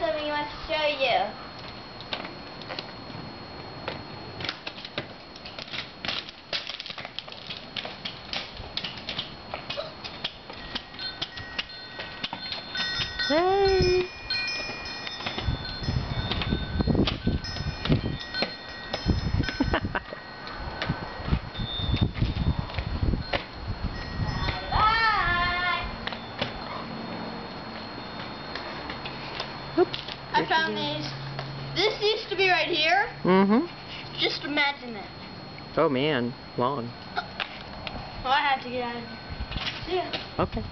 something I want to show you. Hey. Oops. I found these. This used to be right here. Mm-hmm. Just imagine it. Oh man, long. Well, I have to get out of here. See ya. Okay.